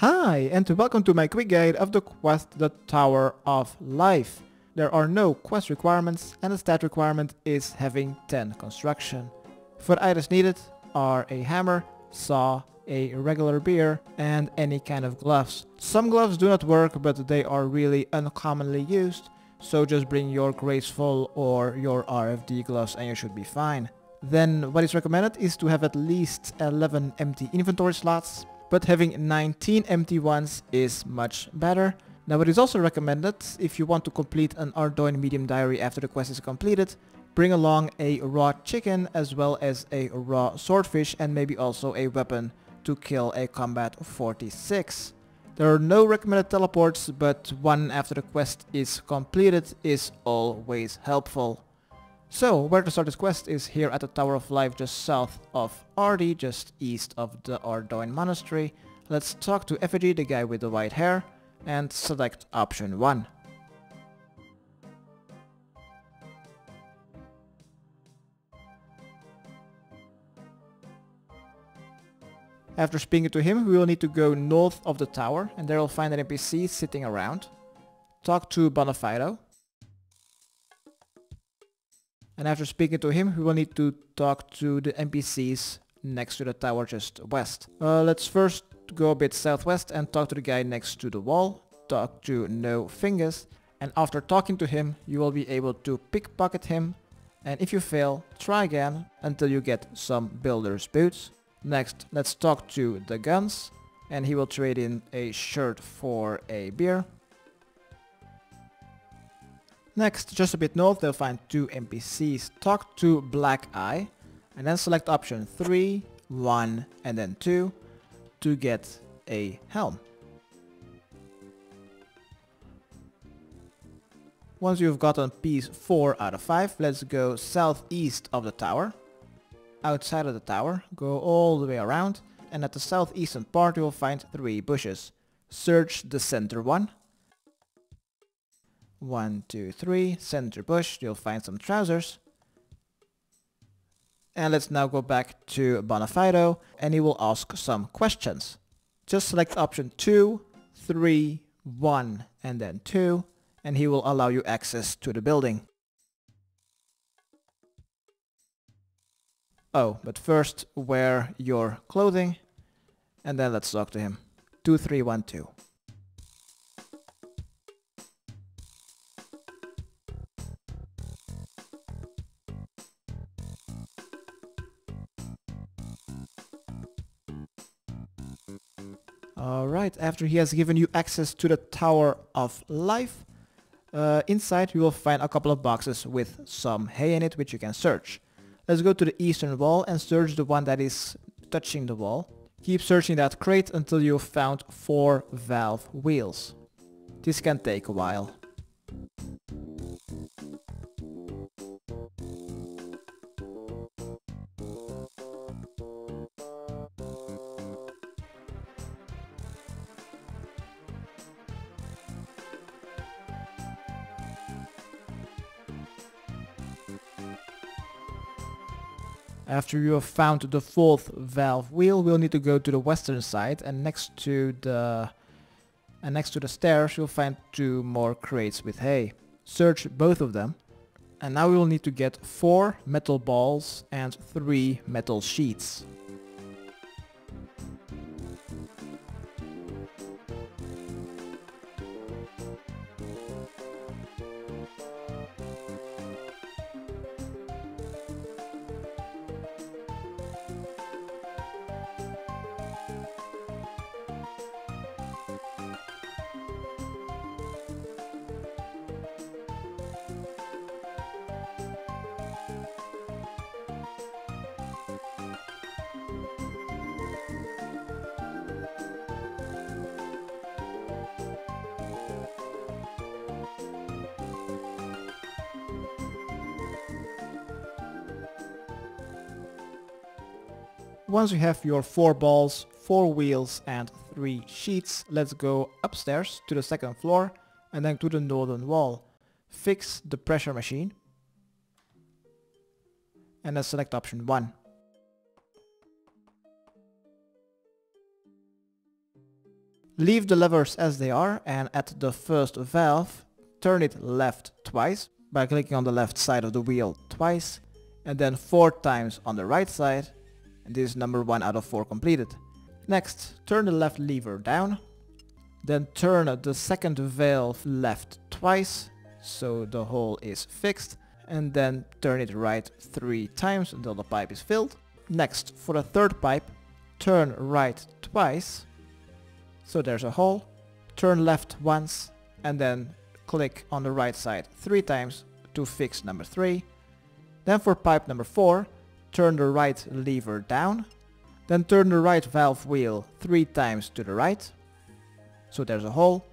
Hi, and welcome to my quick guide of the quest The Tower of Life. There are no quest requirements and the stat requirement is having 10 construction. For items needed are a hammer, saw, a regular beer and any kind of gloves. Some gloves do not work but they are really uncommonly used so just bring your graceful or your RFD gloves and you should be fine. Then what is recommended is to have at least 11 empty inventory slots but having 19 empty ones is much better. Now it is also recommended if you want to complete an Ardougne medium diary after the quest is completed, bring along a raw chicken as well as a raw swordfish and maybe also a weapon to kill a combat 46. There are no recommended teleports, but one after the quest is completed is always helpful. So, where to start this quest is here at the Tower of Life just south of Ardy, just east of the Ardougne Monastery. Let's talk to Effigy, the guy with the white hair, and select option 1. After speaking to him, we will need to go north of the tower, and there we'll find an NPC sitting around. Talk to Bonafido. And after speaking to him, we will need to talk to the NPCs next to the tower just west. Uh, let's first go a bit southwest and talk to the guy next to the wall. Talk to No Fingers. And after talking to him, you will be able to pickpocket him. And if you fail, try again until you get some builder's boots. Next, let's talk to the guns. And he will trade in a shirt for a beer. Next, just a bit north, they'll find two NPCs. Talk to Black Eye, and then select option 3, 1, and then 2 to get a helm. Once you've gotten piece 4 out of 5, let's go southeast of the tower. Outside of the tower, go all the way around, and at the southeastern part you will find 3 bushes. Search the center one, one, two, three, center bush, you'll find some trousers. And let's now go back to Bonafido and he will ask some questions. Just select option 2, 3, 1 and then 2 and he will allow you access to the building. Oh, but first wear your clothing and then let's talk to him. 2312. After he has given you access to the Tower of Life, uh, inside you will find a couple of boxes with some hay in it which you can search. Let's go to the eastern wall and search the one that is touching the wall. Keep searching that crate until you've found 4 valve wheels. This can take a while. After you have found the fourth valve wheel, we'll need to go to the western side and next to the and next to the stairs you'll find two more crates with hay. Search both of them. And now we will need to get four metal balls and three metal sheets. Once you have your 4 balls, 4 wheels and 3 sheets, let's go upstairs to the second floor and then to the northern wall. Fix the pressure machine and then select option 1. Leave the levers as they are and at the first valve, turn it left twice by clicking on the left side of the wheel twice and then four times on the right side this is number one out of four completed. Next, turn the left lever down, then turn the second valve left twice so the hole is fixed and then turn it right three times until the pipe is filled. Next, for the third pipe, turn right twice so there's a hole, turn left once and then click on the right side three times to fix number three. Then for pipe number four, turn the right lever down, then turn the right valve wheel three times to the right. So there's a hole,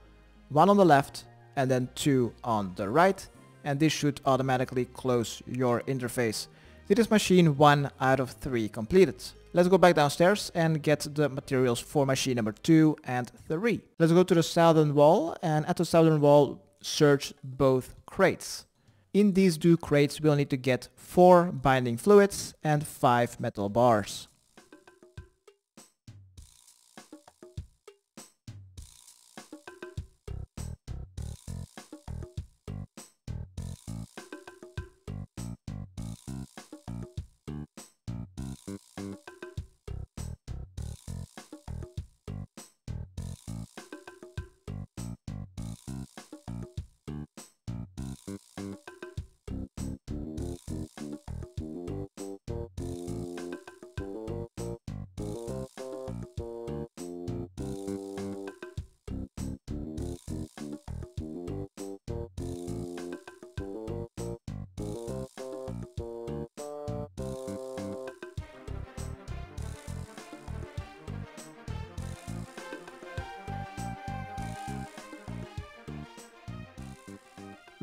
one on the left and then two on the right and this should automatically close your interface. This is machine 1 out of 3 completed. Let's go back downstairs and get the materials for machine number 2 and 3. Let's go to the southern wall and at the southern wall search both crates. In these two crates we'll need to get 4 binding fluids and 5 metal bars.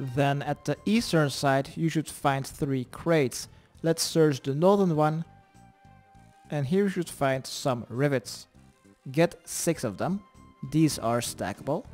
Then at the eastern side you should find three crates. Let's search the northern one and here you should find some rivets. Get six of them. These are stackable.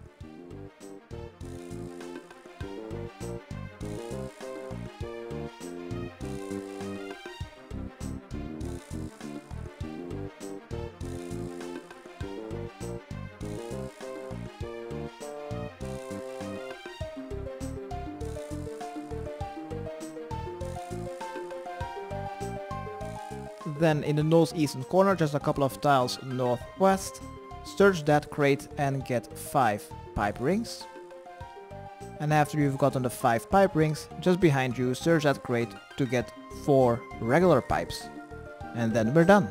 Then in the northeastern corner, just a couple of tiles northwest, search that crate and get 5 pipe rings. And after you've gotten the 5 pipe rings, just behind you search that crate to get 4 regular pipes. And then we're done.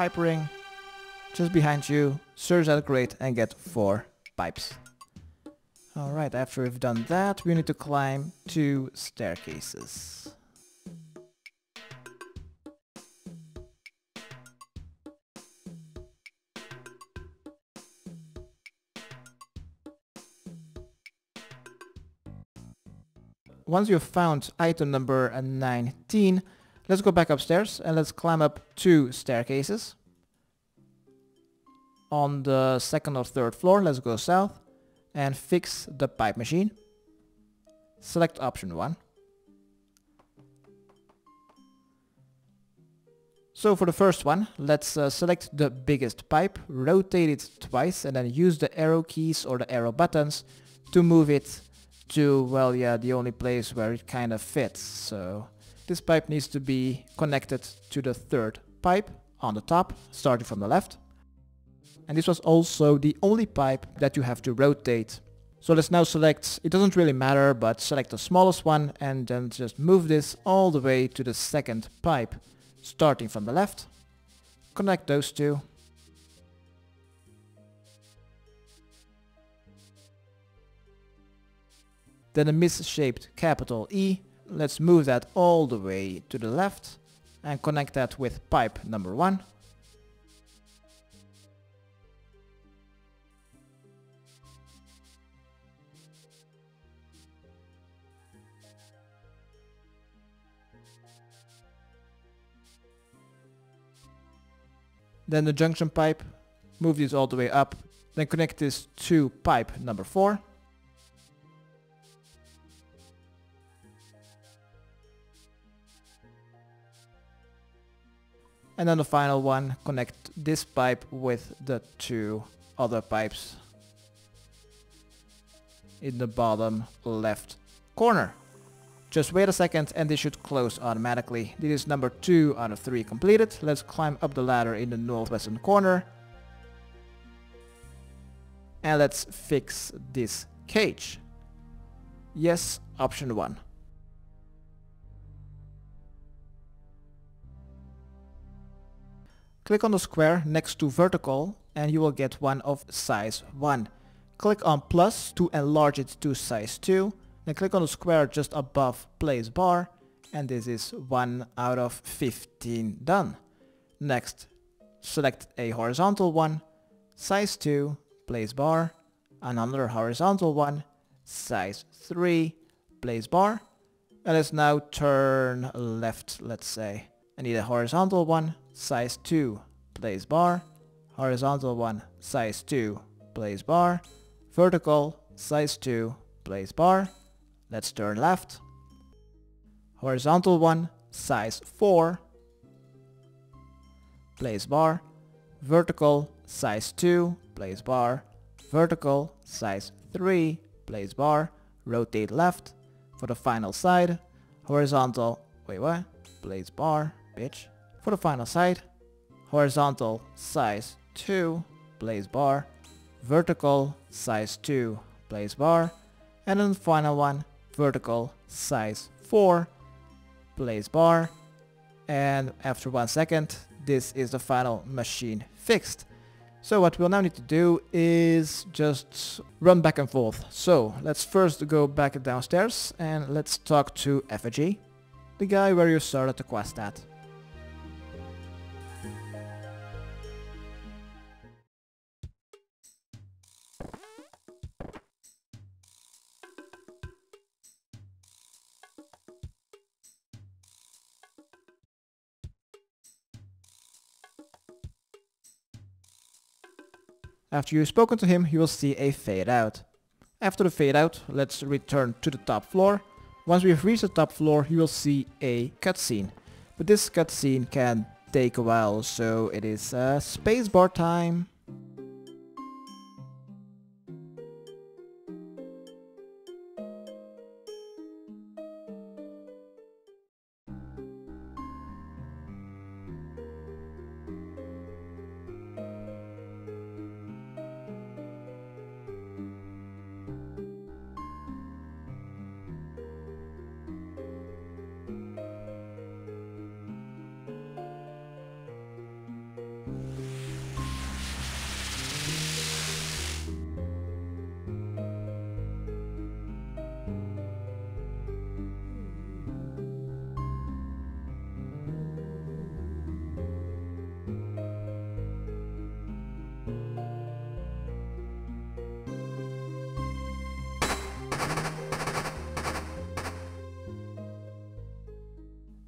Pipe ring. Just behind you, search that grate and get four pipes. Alright, after we've done that, we need to climb two staircases. Once you've found item number 19, Let's go back upstairs and let's climb up two staircases. On the second or third floor, let's go south and fix the pipe machine. Select option 1. So for the first one, let's uh, select the biggest pipe, rotate it twice and then use the arrow keys or the arrow buttons to move it to, well yeah, the only place where it kind of fits. So this pipe needs to be connected to the third pipe on the top, starting from the left. And this was also the only pipe that you have to rotate. So let's now select, it doesn't really matter, but select the smallest one and then just move this all the way to the second pipe, starting from the left. Connect those two. Then a misshaped capital E let's move that all the way to the left and connect that with pipe number one. Then the junction pipe, move this all the way up, then connect this to pipe number 4. And then the final one, connect this pipe with the two other pipes in the bottom left corner. Just wait a second and this should close automatically. This is number 2 out of 3 completed. Let's climb up the ladder in the northwestern corner. And let's fix this cage. Yes, option 1. Click on the square next to vertical and you will get one of size 1. Click on plus to enlarge it to size 2. Then click on the square just above place bar and this is 1 out of 15 done. Next, select a horizontal one, size 2, place bar, another horizontal one, size 3, place bar, and let's now turn left, let's say. I need a horizontal one, size 2, place bar, horizontal one, size 2, place bar, vertical, size 2, place bar. Let's turn left. Horizontal one, size 4, place bar, vertical, size 2, place bar, vertical, size 3, place bar, rotate left for the final side, horizontal, wait what, place bar, bitch, for the final side, horizontal size 2 place bar, vertical size 2 place bar, and then the final one vertical size 4 place bar. And after one second, this is the final machine fixed. So what we'll now need to do is just run back and forth. So let's first go back downstairs and let's talk to Effigy, the guy where you started the quest at. After you've spoken to him, you will see a fade out. After the fade out, let's return to the top floor. Once we've reached the top floor, you will see a cutscene. But this cutscene can take a while, so it is uh, spacebar time.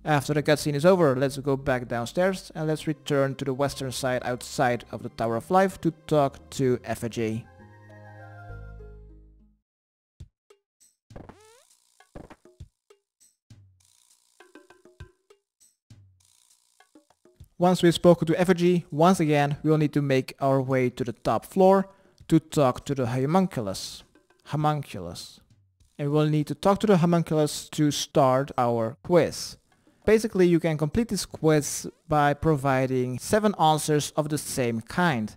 After the cutscene is over, let's go back downstairs and let's return to the western side outside of the Tower of Life to talk to Effigy. Once we've spoken to Effigy, once again we'll need to make our way to the top floor to talk to the homunculus. Homunculus. And we'll need to talk to the homunculus to start our quiz. Basically, you can complete this quiz by providing 7 answers of the same kind.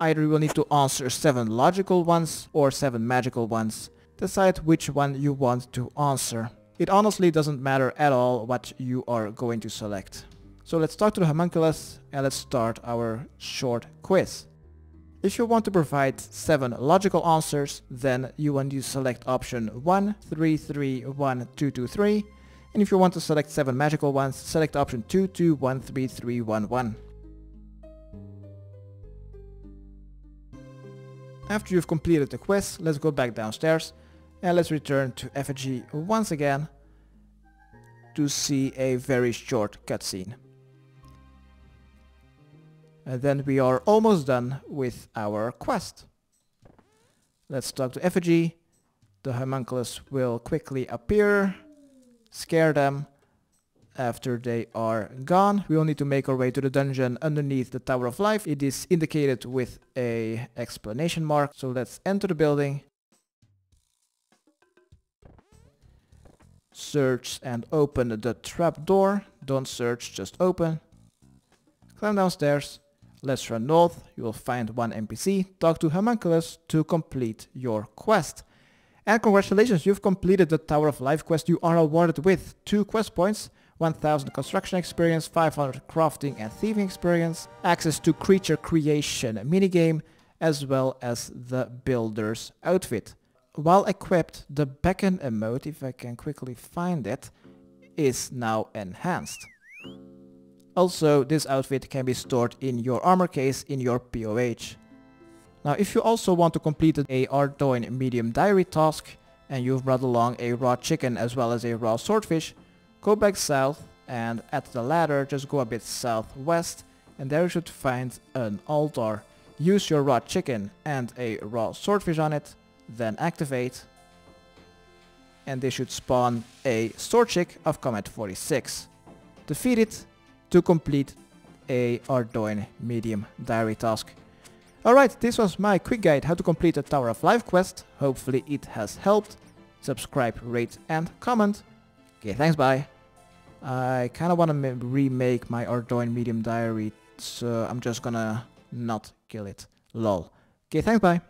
Either you will need to answer 7 logical ones or 7 magical ones. Decide which one you want to answer. It honestly doesn't matter at all what you are going to select. So let's talk to the homunculus and let's start our short quiz. If you want to provide 7 logical answers, then you want to select option 1, 3, 3, 1, 2, 2, 3 and if you want to select 7 magical ones, select option 221331. After you've completed the quest, let's go back downstairs and let's return to Effigy once again to see a very short cutscene. And then we are almost done with our quest. Let's talk to Effigy. The homunculus will quickly appear, scare them. After they are gone, we will need to make our way to the dungeon underneath the Tower of Life. It is indicated with a explanation mark. So let's enter the building. Search and open the trap door. Don't search, just open. Climb downstairs. Let's run north. You will find one NPC. Talk to Homunculus to complete your quest. And congratulations, you've completed the Tower of Life quest. You are awarded with 2 quest points, 1000 construction experience, 500 crafting and thieving experience, access to creature creation minigame, as well as the builder's outfit. While equipped, the beacon emote, if I can quickly find it, is now enhanced. Also, this outfit can be stored in your armor case in your POH. Now if you also want to complete a Ardougne medium diary task and you've brought along a raw chicken as well as a raw swordfish, go back south and at the ladder just go a bit southwest and there you should find an altar. Use your raw chicken and a raw swordfish on it, then activate and they should spawn a Swordchick of combat 46. Defeat it to complete a Ardougne medium diary task. Alright, this was my quick guide how to complete a Tower of Life quest. Hopefully it has helped. Subscribe, rate and comment. Okay, thanks, bye. I kinda wanna remake my Ardougne medium diary, so I'm just gonna not kill it. Lol. Okay, thanks, bye.